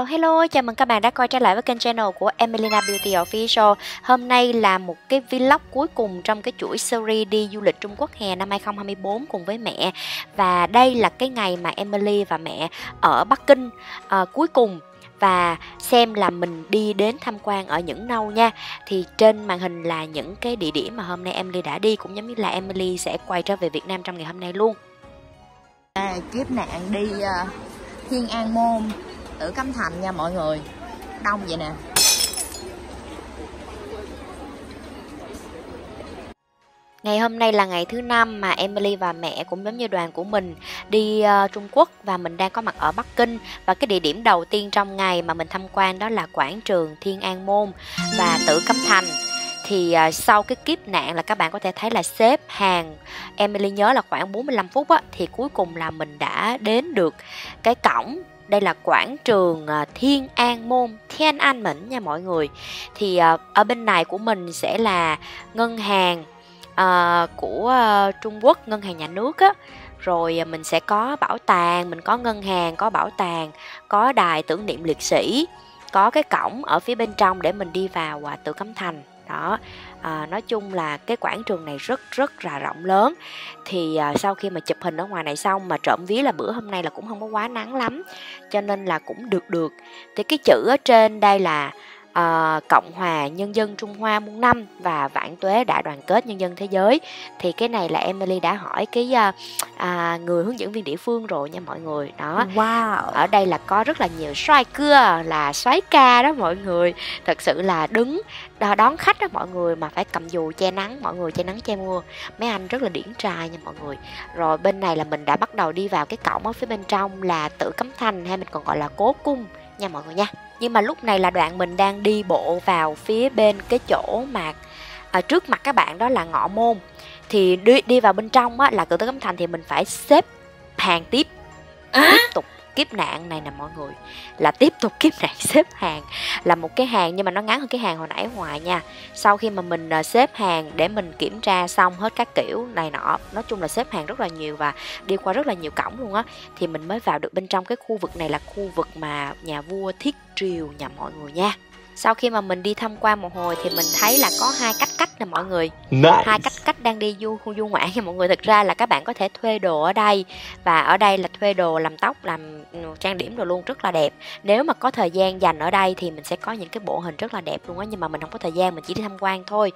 Hello hello, chào mừng các bạn đã quay trở lại với kênh channel của Emelina Beauty Official. Hôm nay là một cái vlog cuối cùng trong cái chuỗi series đi du lịch Trung Quốc hè năm 2024 cùng với mẹ. Và đây là cái ngày mà Emily và mẹ ở Bắc Kinh à, cuối cùng. Và xem là mình đi đến tham quan ở những đâu nha. Thì trên màn hình là những cái địa điểm mà hôm nay Emily đã đi cũng giống như là Emily sẽ quay trở về Việt Nam trong ngày hôm nay luôn. À, kiếp nạn đi uh, Thiên An Môn. Tử Cấm Thành nha mọi người. Đông vậy nè. Ngày hôm nay là ngày thứ năm mà Emily và mẹ cũng giống như đoàn của mình đi uh, Trung Quốc và mình đang có mặt ở Bắc Kinh. Và cái địa điểm đầu tiên trong ngày mà mình tham quan đó là quảng trường Thiên An Môn và Tử Cấm Thành. Thì uh, sau cái kiếp nạn là các bạn có thể thấy là xếp hàng. Emily nhớ là khoảng 45 phút á thì cuối cùng là mình đã đến được cái cổng đây là quảng trường à, Thiên An Môn Thiên An Mẫn nha mọi người. Thì à, ở bên này của mình sẽ là ngân hàng à, của Trung Quốc ngân hàng nhà nước á. Rồi mình sẽ có bảo tàng mình có ngân hàng có bảo tàng có đài tưởng niệm liệt sĩ có cái cổng ở phía bên trong để mình đi vào uh, tự cấm thành. Đó à, nói chung là cái quảng trường này rất rất là rộng lớn. Thì à, sau khi mà chụp hình ở ngoài này xong mà trộm vía là bữa hôm nay là cũng không có quá nắng lắm cho nên là cũng được được. Thì cái chữ ở trên đây là uh, Cộng hòa Nhân dân Trung Hoa muôn năm và vạn tuế đại đoàn kết nhân dân thế giới. Thì cái này là Emily đã hỏi cái uh, uh, người hướng dẫn viên địa phương rồi nha mọi người. Đó. Wow. Ở đây là có rất là nhiều xoay cưa là xoáy ca đó mọi người. Thật sự là đứng đón khách đó mọi người mà phải cầm dù che nắng mọi người che nắng che mưa. Mấy anh rất là điển trai nha mọi người. Rồi bên này là mình đã bắt đầu đi vào cái cổng ở phía bên trong là tự cấm thành hay mình còn gọi là cố cung nha mọi người nha nhưng mà lúc này là đoạn mình đang đi bộ vào phía bên cái chỗ mà à, trước mặt các bạn đó là ngõ môn thì đi đi vào bên trong á là tự tới cấm thành thì mình phải xếp hàng tiếp à? tiếp tục kiếp nạn này nè mọi người. Là tiếp tục kiếp nạn xếp hàng, là một cái hàng nhưng mà nó ngắn hơn cái hàng hồi nãy ngoài nha. Sau khi mà mình ờ, xếp hàng để mình kiểm tra xong hết các kiểu này nọ, nói chung là xếp hàng rất là nhiều và đi qua rất là nhiều cổng luôn á, thì mình mới vào được bên trong cái khu vực này là khu vực mà nhà vua thiết triều nhà mọi người nha sau khi mà mình đi tham quan một hồi thì mình thấy là có hai cách cách nè mọi người. Nice. hai cách cách đang đi du du ngoạn nha mọi người. Thực ra là các bạn có thể thuê đồ ở đây và ở đây là thuê đồ làm tóc làm ừ, trang điểm đồ luôn rất là đẹp. Nếu mà có thời gian dành ở đây thì mình sẽ có những cái bộ hình rất là đẹp luôn á nhưng mà mình không có thời gian mình chỉ đi tham quan thôi.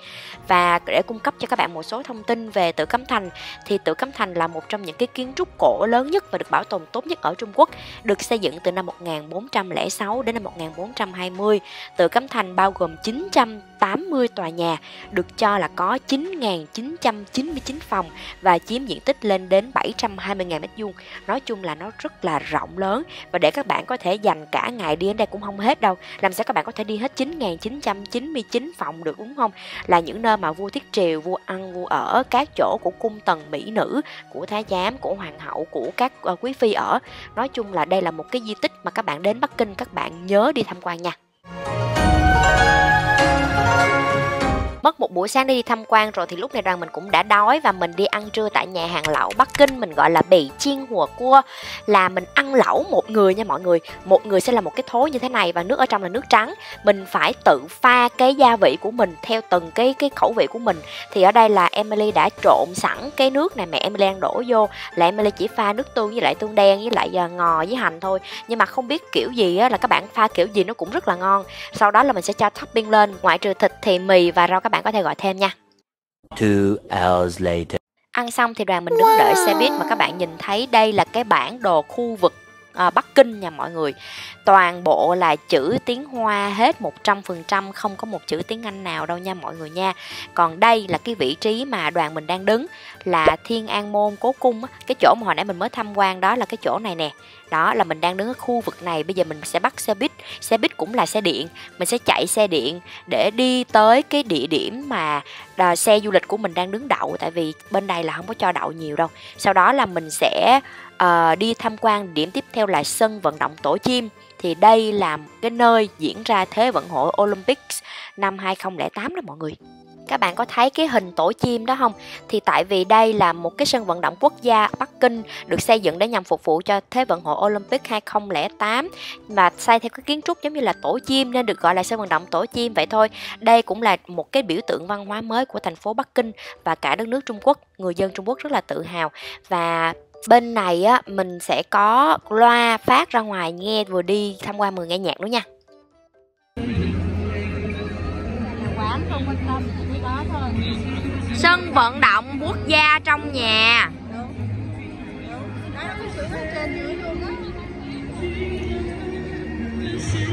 Và để cung cấp cho các bạn một số thông tin về tự cấm thành thì tự cấm thành là một trong những cái kiến trúc cổ lớn nhất và được bảo tồn tốt nhất ở Trung Quốc được xây dựng từ năm 1406 đến năm 1420 tự Cấm Thành bao gồm 980 tòa nhà, được cho là có 9.999 phòng và chiếm diện tích lên đến 720.000 m2. Nói chung là nó rất là rộng lớn và để các bạn có thể dành cả ngày đi đến đây cũng không hết đâu. Làm sao các bạn có thể đi hết 9.999 phòng được đúng không? Là những nơi mà vua Thiết Triều, vua ăn, vua ở, các chỗ của cung tần mỹ nữ, của thái giám, của hoàng hậu, của các ờ, quý phi ở. Nói chung là đây là một cái di tích mà các bạn đến Bắc Kinh các bạn nhớ đi tham quan nha. Mất một buổi sáng đi tham quan rồi thì lúc này rằng mình cũng đã đói và mình đi ăn trưa tại nhà hàng lẩu Bắc Kinh mình gọi là bì chiên hùa cua. Là mình ăn lẩu một người nha mọi người. Một người sẽ là một cái thố như thế này và nước ở trong là nước trắng. Mình phải tự pha cái gia vị của mình theo từng cái cái khẩu vị của mình. Thì ở đây là Emily đã trộn sẵn cái nước này mẹ Emily đang đổ vô. Là Emily chỉ pha nước tương với lại tương đen với lại à, ngò với hành thôi. Nhưng mà không biết kiểu gì á, là các bạn pha kiểu gì nó cũng rất là ngon. Sau đó là mình sẽ cho topping lên. Ngoại trừ thịt thì mì và rau các bạn có thể gọi thêm nha. Two hours later. Ăn xong thì đoàn mình đứng đợi xe buýt mà các bạn nhìn thấy đây là cái bản đồ khu vực à, Bắc Kinh nha mọi người toàn bộ là chữ tiếng Hoa hết 100% không có một chữ tiếng Anh nào đâu nha mọi người nha còn đây là cái vị trí mà đoàn mình đang đứng là Thiên An Môn Cố Cung cái chỗ mà hồi nãy mình mới tham quan đó là cái chỗ này nè. Đó là mình đang đứng ở khu vực này bây giờ mình sẽ bắt xe buýt. Xe buýt cũng là xe điện mình sẽ chạy xe điện để đi tới cái địa điểm mà à, xe du lịch của mình đang đứng đậu tại vì bên đây là không có cho đậu nhiều đâu. Sau đó là mình sẽ uh, đi tham quan điểm tiếp theo là sân vận động tổ chim. Thì đây là cái nơi diễn ra Thế vận hội Olympics năm 2008 đó mọi người các bạn có thấy cái hình tổ chim đó không? Thì tại vì đây là một cái sân vận động quốc gia Bắc Kinh được xây dựng để nhằm phục vụ cho Thế vận hội Olympic 2008 mà xây theo cái kiến trúc giống như là tổ chim nên được gọi là sân vận động tổ chim vậy thôi. Đây cũng là một cái biểu tượng văn hóa mới của thành phố Bắc Kinh và cả đất nước Trung Quốc. Người dân Trung Quốc rất là tự hào. Và bên này á, mình sẽ có loa phát ra ngoài nghe vừa đi tham quan vừa nghe nhạc nữa nha. Sân vận động quốc gia trong nhà.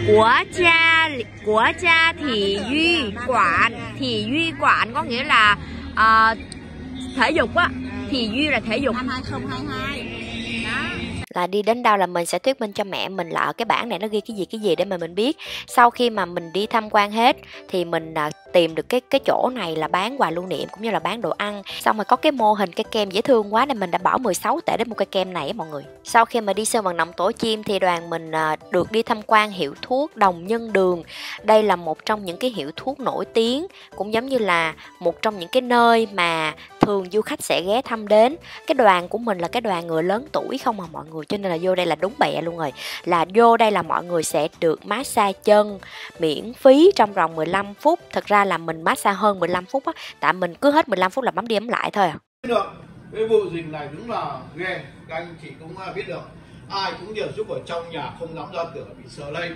Của cha của cha thì duy quản thì duy quản có nghĩa là uh, thể dục á. Thì duy là thể dục. Năm 2022 đó là đi đến đâu là mình sẽ thuyết minh cho mẹ mình là ở cái bảng này nó ghi cái gì cái gì để mà mình biết. Sau khi mà mình đi tham quan hết thì mình à, tìm được cái cái chỗ này là bán quà lưu niệm cũng như là bán đồ ăn. Xong rồi có cái mô hình cái kem dễ thương quá nên mình đã bỏ 16 tệ đến một cái kem này mọi người. Sau khi mà đi sơn vận động tổ chim thì đoàn mình à, được đi tham quan hiệu thuốc đồng nhân đường. Đây là một trong những cái hiệu thuốc nổi tiếng, cũng giống như là một trong những cái nơi mà thường du khách sẽ ghé thăm đến. Cái đoàn của mình là cái đoàn người lớn tuổi không mà mọi người, cho nên là vô đây là đúng bẹ luôn rồi. Là vô đây là mọi người sẽ được massage chân miễn phí trong vòng 15 phút. Thật ra là mình massage hơn 15 phút á. Tại mình cứ hết 15 phút là bấm đi bấm lại thôi à. Được. Cái vụ dịch này đúng là ghê. Các anh chị cũng à, biết được. Ai cũng đều giúp ở trong nhà không dám ra cửa bị sợ lây.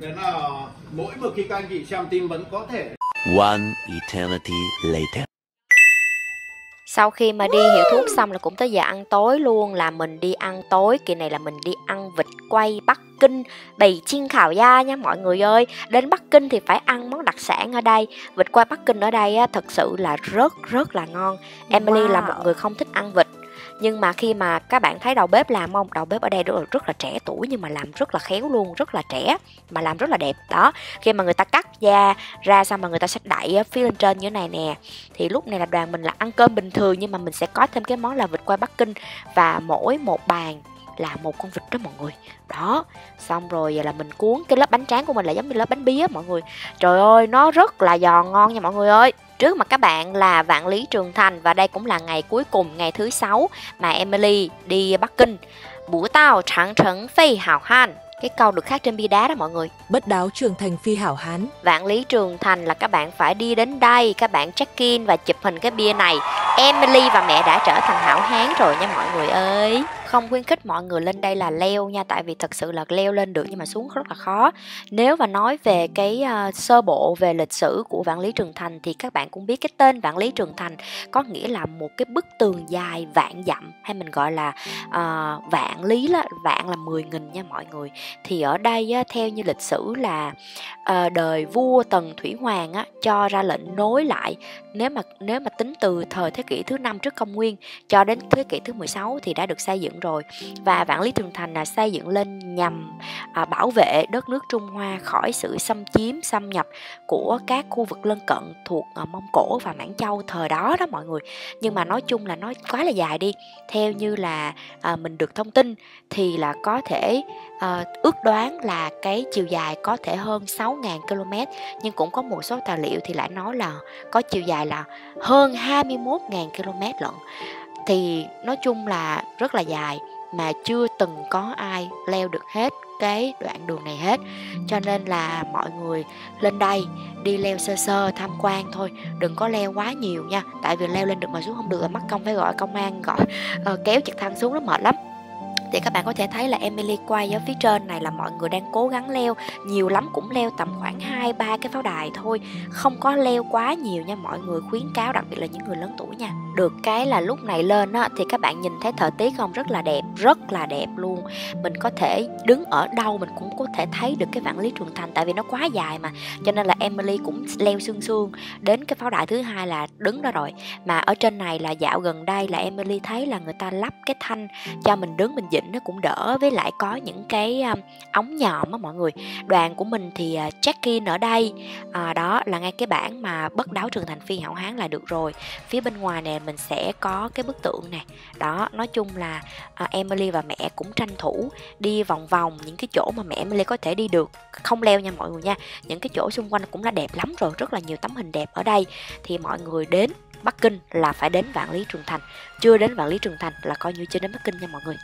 Nên là mỗi một khi các anh chị xem tin vẫn có thể. One eternity later. sau khi mà đi hiệu thuốc xong là cũng tới giờ ăn tối luôn là mình đi ăn tối. Kỳ này là mình đi ăn vịt quay bắc kinh bầy chiên khảo gia nha mọi người ơi. Đến bắc kinh thì phải ăn món đặc sản ở đây. Vịt quay bắc kinh ở đây á, thật sự là rất rất là ngon. Emily là một Wow. người không thích ăn vịt. Nhưng mà khi mà các bạn thấy đầu bếp làm không? Đầu bếp ở đây rất là, rất là trẻ tuổi nhưng mà làm rất là khéo luôn rất là trẻ mà làm rất là đẹp. Đó khi mà người ta cắt da ra xong mà người ta sẽ đậy ở phía lên trên như thế này nè. Thì lúc này là đoàn mình là ăn cơm bình thường nhưng mà mình sẽ có thêm cái món là vịt quay bắc kinh. Và mỗi một bàn là một con vịt đó mọi người. Đó xong rồi là mình cuốn cái lớp bánh tráng của mình là giống như lớp bánh bía mọi người. Trời ơi nó rất là giòn ngon nha mọi người ơi. Trước mặt các bạn là vạn lý trường thành và đây cũng là ngày cuối cùng ngày thứ sáu mà emily đi bắc kinh. Bủ tao trắng trấn phi hảo han cái câu được khắc trên bia đá đó mọi người. Bất đáo trường thành phi hảo hán. Vạn Lý Trường Thành là các bạn phải đi đến đây, các bạn check in và chụp hình cái bia này. Emily và mẹ đã trở thành hảo hán rồi nha mọi người ơi. Không khuyến khích mọi người lên đây là leo nha, tại vì thật sự là leo lên được nhưng mà xuống rất là khó. Nếu mà nói về cái uh, sơ bộ về lịch sử của Vạn Lý Trường Thành thì các bạn cũng biết cái tên Vạn Lý Trường Thành có nghĩa là một cái bức tường dài vạn dặm hay mình gọi là uh, vạn lý là vạn là 10 nghìn nha mọi người. Thì ở đây uh, theo như lịch sử là uh, đời vua Tần Thủy Hoàng á, cho ra lệnh nối lại nếu mà nếu mà tính từ thời thế kỷ thứ năm trước công nguyên cho đến thế kỷ thứ 16 thì đã được xây dựng rồi. Và Vạn Lý Trường Thành là xây dựng lên nhằm à, bảo vệ đất nước Trung Hoa khỏi sự xâm chiếm xâm nhập của các khu vực lân cận thuộc à, Mông Cổ và Mãn Châu thời đó đó mọi người. Nhưng mà nói chung là nói quá là dài đi. Theo như là à, mình được thông tin thì là có thể à, ước đoán là cái chiều dài có thể hơn 6.000 km nhưng cũng có một số tài liệu thì lại nói là có chiều dài là hơn 21.000 km lận. Thì nói chung là rất là dài mà chưa từng có ai leo được hết cái đoạn đường này hết. Cho nên là mọi người lên đây đi leo sơ sơ tham quan thôi đừng có leo quá nhiều nha. Tại vì leo lên được mà xuống không được là mắc công phải gọi công an gọi uh, kéo trực thăng xuống nó mệt lắm thì các bạn có thể thấy là Emily quay ở phía trên này là mọi người đang cố gắng leo. Nhiều lắm cũng leo tầm khoảng 2 3 cái pháo đài thôi. Không có leo quá nhiều nha, mọi người khuyến cáo, đặc biệt là những người lớn tuổi nha. Được cái là lúc này lên á, thì các bạn nhìn thấy thời tiết không? Rất là đẹp, rất là đẹp luôn. Mình có thể đứng ở đâu mình cũng có thể thấy được cái vạn lý trường thành, tại vì nó quá dài mà. Cho nên là Emily cũng leo sương sương. Đến cái pháo đài thứ hai là đứng đó rồi. Mà ở trên này là dạo gần đây là Emily thấy là người ta lắp cái thanh cho mình đứng, mình dịnh nó cũng đỡ với lại có những cái um, ống nhòm á mọi người. Đoàn của mình thì uh, check in ở đây. À, đó là ngay cái bảng mà bất đáo trường thành phi hảo hán là được rồi. Phía bên ngoài này mình sẽ có cái bức tượng này đó nói chung là uh, Emily và mẹ cũng tranh thủ đi vòng vòng những cái chỗ mà mẹ Emily có thể đi được. Không leo nha mọi người nha những cái chỗ xung quanh cũng đã đẹp lắm rồi rất là nhiều tấm hình đẹp ở đây. Thì mọi người đến Bắc Kinh là phải đến Vạn Lý Trường Thành. Chưa đến Vạn Lý Trường Thành là coi như chưa đến Bắc Kinh nha mọi người.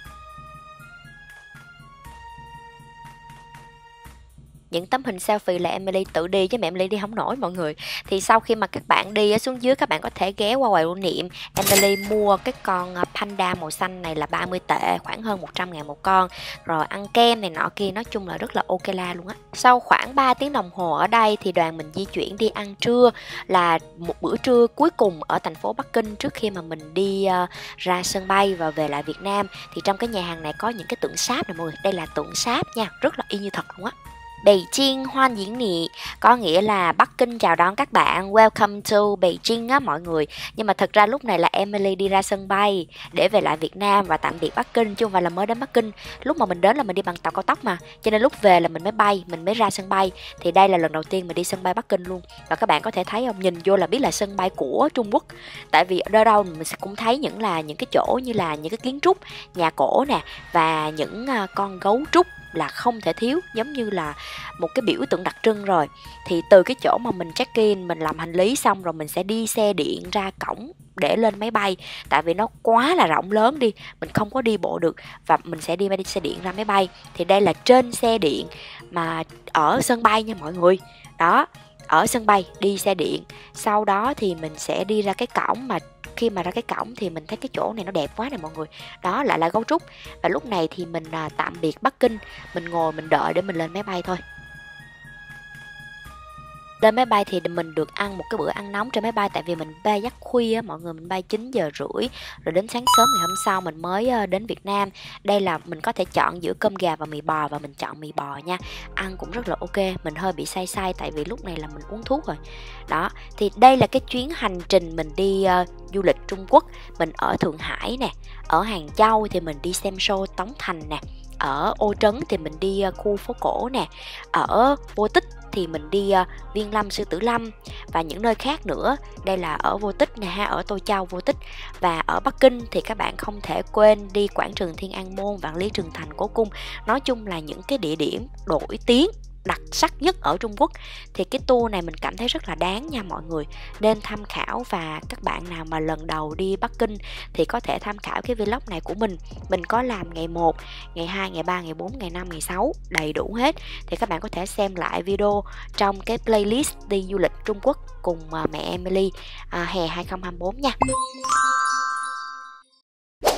Những tấm hình selfie là Emily tự đi chứ mẹ Emily đi không nổi mọi người. Thì sau khi mà các bạn đi xuống dưới các bạn có thể ghé qua quầy lưu niệm. Emily mua cái con à, panda màu xanh này là 30 tệ khoảng hơn 100 ngàn một con. Rồi ăn kem này nọ kia nói chung là rất là ok la luôn á. Sau khoảng 3 tiếng đồng hồ ở đây thì đoàn mình di chuyển đi ăn trưa là một bữa trưa cuối cùng ở thành phố Bắc Kinh trước khi mà mình đi uh, ra sân bay và về lại Việt Nam. Thì trong cái nhà hàng này có những cái tượng sáp này mọi người. Đây là tượng sáp nha rất là y như thật luôn á. Beijing, hoan diễn nghị có nghĩa là Bắc Kinh chào đón các bạn. Welcome to Beijing á, mọi người. Nhưng mà thật ra lúc này là Emily đi ra sân bay để về lại Việt Nam và tạm biệt Bắc Kinh, chứ không phải là mới đến Bắc Kinh. Lúc mà mình đến là mình đi bằng tàu cao tốc mà. Cho nên lúc về là mình mới bay, mình mới ra sân bay. Thì đây là lần đầu tiên mình đi sân bay Bắc Kinh luôn. Và các bạn có thể thấy không? Nhìn vô là biết là sân bay của Trung Quốc. Tại vì ở đâu đâu mình sẽ cũng thấy những là những cái chỗ như là những cái kiến trúc, nhà cổ nè, và những à, con gấu trúc là không thể thiếu, giống như là một cái biểu tượng đặc trưng rồi. Thì từ cái chỗ mà mình check in, mình làm hành lý xong rồi mình sẽ đi xe điện ra cổng để lên máy bay. Tại vì nó quá là rộng lớn đi, mình không có đi bộ được và mình sẽ đi đi xe điện ra máy bay. Thì đây là trên xe điện mà ở sân bay nha mọi người. Đó ở sân bay đi xe điện. Sau đó thì mình sẽ đi ra cái cổng mà khi mà ra cái cổng thì mình thấy cái chỗ này nó đẹp quá nè mọi người. Đó lại là gấu trúc. Và lúc này thì mình à, tạm biệt bắc kinh. Mình ngồi mình đợi để mình lên máy bay thôi lên máy bay thì mình được ăn một cái bữa ăn nóng trên máy bay tại vì mình bay giấc khuya mọi người mình bay 9 giờ rưỡi rồi đến sáng sớm ngày hôm sau mình mới ờ, đến Việt Nam. Đây là mình có thể chọn giữa cơm gà và mì bò và mình chọn mì bò nha. Ăn cũng rất là ok mình hơi bị say say tại vì lúc này là mình uống thuốc rồi. Đó thì đây là cái chuyến hành trình mình đi uh, du lịch Trung Quốc. Mình ở Thượng Hải nè ở Hàng Châu thì mình đi xem show Tống Thành nè ở ô trấn thì mình đi uh, khu phố cổ nè ở vô tích thì mình đi uh, viên lâm sư tử lâm và những nơi khác nữa. Đây là ở vô tích nè ha ở tô châu vô tích. Và ở bắc kinh thì các bạn không thể quên đi quảng trường thiên an môn vạn lý trường thành cố cung. Nói chung là những cái địa điểm nổi tiếng đặc sắc nhất ở Trung Quốc. Thì cái tour này mình cảm thấy rất là đáng nha mọi người. Nên tham khảo và các bạn nào mà lần đầu đi Bắc Kinh thì có thể tham khảo cái vlog này của mình. Mình có làm ngày 1 ngày 2 ngày 3 ngày 4 ngày 5 ngày 6 đầy đủ hết. Thì các bạn có thể xem lại video trong cái playlist đi du lịch Trung Quốc cùng à, mẹ Emily à, hè 2024 nha.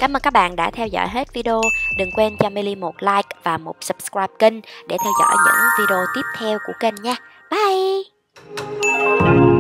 Cảm ơn các bạn đã theo dõi hết video. Đừng quên cho Milly một like và một subscribe kênh để theo dõi những video tiếp theo của kênh nha. Bye!